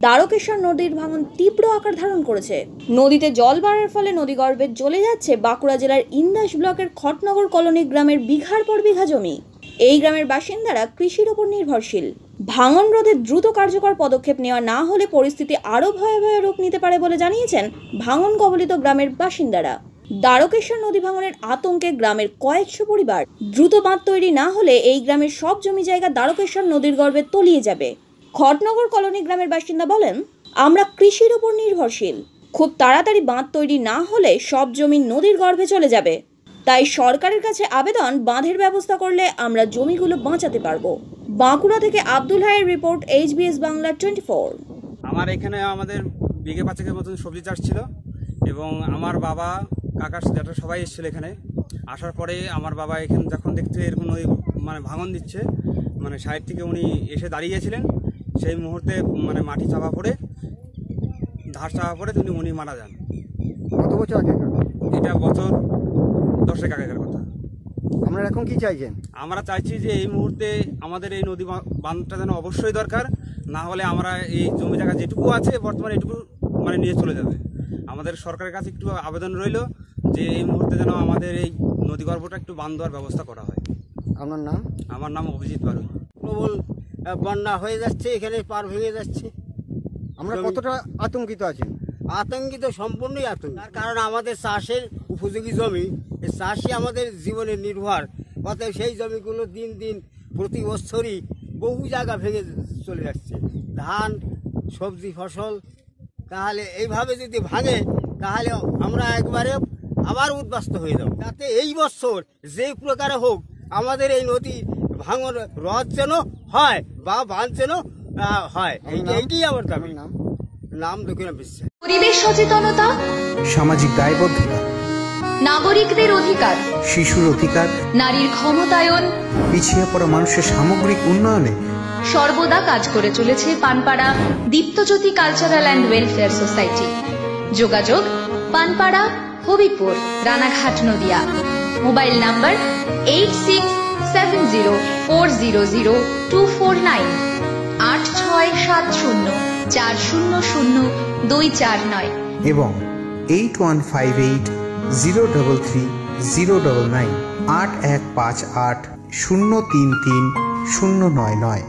দ্বারকেশ্বর নদীর ভাঙন তীব্র আকার ধারণ করেছে। নদীতে জল বাড়ার ফলে নদী নদীগর্ভে চলে যাচ্ছে বাঁকুড়া জেলার ইন্দাস ব্লকের খটনগর কলোনি গ্রামের বিঘার পর বিঘা জমি। এই গ্রামের বাসিন্দারা কৃষির ওপর নির্ভরশীল। ভাঙন রোধে দ্রুত কার্যকর পদক্ষেপ নেওয়া না হলে পরিস্থিতি আরও ভয়াবহ রূপ নিতে পারে বলে জানিয়েছেন ভাঙন কবলিত গ্রামের বাসিন্দারা। দ্বারকেশ্বর নদী ভাঙনের আতঙ্কে গ্রামের কয়েকশো পরিবার। দ্রুত বাঁধ তৈরি না হলে এই গ্রামের সব জমি জায়গা দ্বারকেশ্বর নদীর গর্ভে তলিয়ে যাবে। খটনগর কলোনি গ্রামের বাসিন্দা বলেন, আমরা কৃষির ওপর নির্ভরশীল। খুব তাড়াতাড়ি বাঁধ তৈরি না হলে সব জমি নদীর গর্ভে চলে যাবে। তাই সরকারের কাছে আবেদন, বাঁধের ব্যবস্থা করলে আমরা জমিগুলো বাঁচাতে পারব। বাঁকুড়া থেকে Abdul Hayer report, HBS Bangla twenty four. আমার এখানে আমাদের বিঘে পাঁচেকের মতন সবজি চাষ ছিল এবং আমার বাবা, কাকা জ্যাঠা সবাই এসেছিল এখানে, আসার পরে আমার বাবা এখানে যখন দেখতে এরকম ওই মানে ভাঙন দিচ্ছে মানে সাইড থেকে উনি এসে দাঁড়িয়েছিলেন সেই মুহূর্তে মানে মাটি চাপা পড়ে ধার চাপা পড়ে তিনি উনি মারা যান। কত বছর আগেকার এটা বছর দশেক আগেকার কথা। আপনারা এখন কি চাইছেন? আমরা চাইছি যে এই মুহূর্তে আমাদের এই নদী বাঁধটা যেন অবশ্যই দরকার না হলে আমরা এই জমি জায়গা যেটুকু আছে বর্তমানে এটুকু মানে নিয়ে চলে যাবে। আমাদের সরকারের কাছে একটু আবেদন রইল যে এই মুহূর্তে যেন আমাদের এই নদী গর্ভটা একটু বান দেওয়ার ব্যবস্থা করা হয়। আপনার নাম? আমার নাম অভিজিৎ বারুই। প্রবল বন্যা হয়ে যাচ্ছে এখানে পার ভেঙে যাচ্ছে। আমরা কতটা আতঙ্কিত আছি? আতঙ্কিত সম্পূর্ণই আতঙ্ক তার কারণ আমাদের চাষের উপযোগী জমি চাষই আমাদের জীবনের নির্ভর। অতএব সেই জমিগুলো দিন দিন প্রতি বছরই বহু জায়গা ভেঙে চলে যাচ্ছে। ধান সবজি ফসল তাহলে এইভাবে যদি ভাঙে তাহলে আমরা একবারে আবার উদ্বাস্ত হয়ে যাব। যাতে এই বছর যে প্রকারে হোক আমাদের এই নদী ভাঙন রদ যেন হয় বা বাঁধ যেন হয়। এইটাই আমার দাবি। নাম নাম দক্ষিণ বিশ্বাস। পরিবেশ সচেতনতা। সামাজিক দায়বদ্ধতা। নাগরিকদের অধিকার। শিশুর অধিকার। নারীর ক্ষমতায়ন। পিছিয়ে পড়া মানুষের সামগ্রিক উন্নয়নে। সর্বদা কাজ করে চলেছে Panpara Diptajyoti cultural and welfare society. যোগাযোগ Panpara Habibpur Ranaghat Nadia. Mobile number eight six seven zero four zero zero two four nine আট ছয় সাত শূন্য, চার শূন্য শূন্য, দুই চার নয়। এবং eight one five eight zero double three zero double nine আট এক পাঁচ আট শূন্য তিন তিন শূন্য নয় নয়।